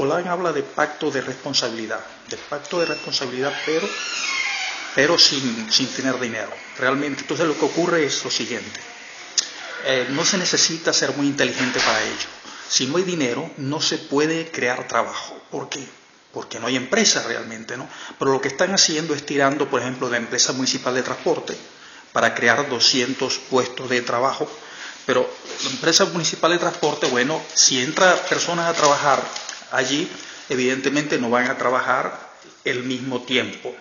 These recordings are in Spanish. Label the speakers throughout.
Speaker 1: Hollande habla de pacto de responsabilidad, de pacto de responsabilidad, pero, pero sin, sin tener dinero. Realmente, entonces lo que ocurre es lo siguiente. Eh, no se necesita ser muy inteligente para ello. Si no hay dinero, no se puede crear trabajo. ¿Por qué? Porque no hay empresa realmente, ¿no? Pero lo que están haciendo es tirando, por ejemplo, la empresa municipal de transporte para crear 200 puestos de trabajo. Pero la empresa municipal de transporte, bueno, si entra personas a trabajar allí, evidentemente no van a trabajar el mismo tiempo,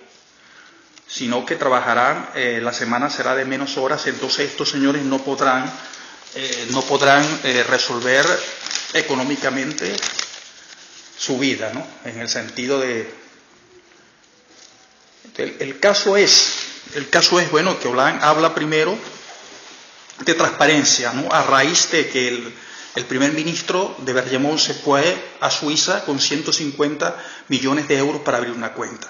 Speaker 1: sino que trabajarán, eh, la semana será de menos horas, entonces estos señores no podrán, eh, no podrán eh, resolver económicamente su vida, ¿no? En el sentido de... El, caso es, el caso es, bueno, que Hollande habla primero de transparencia, ¿no? A raíz de que el, el primer ministro de Bergemont se fue a Suiza con 150 millones de euros para abrir una cuenta.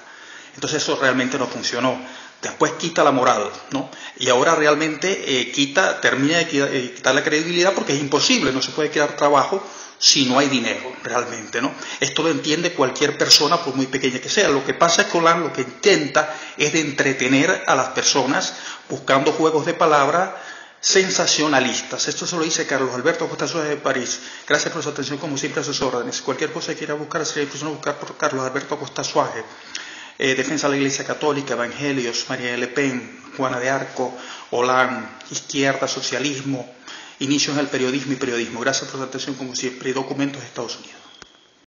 Speaker 1: Entonces eso realmente no funcionó. Después quita la moral, ¿no? Y ahora realmente eh, quita, termina de eh, quitar la credibilidad porque es imposible, no se puede quedar trabajo si no hay dinero, realmente, ¿no? Esto lo entiende cualquier persona, por muy pequeña que sea. Lo que pasa es que Hollande lo que intenta es entretener a las personas buscando juegos de palabras sensacionalistas. Esto se lo dice Carlos Alberto Costa de París. Gracias por su atención, como siempre, a sus órdenes. Cualquier cosa que quiera buscar, sería a buscar por Carlos Alberto Costa Suárez. Eh, defensa de la Iglesia Católica, Evangelios, María Le Pen, Juana de Arco, Hollande, izquierda, socialismo, inicio en el periodismo y periodismo. Gracias por su atención, como siempre, y documentos de Estados Unidos.